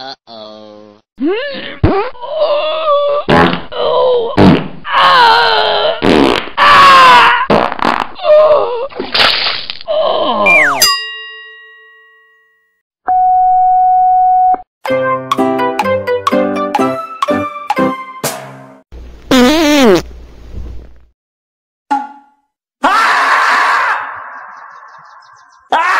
Uh-oh. Hmm? Ah!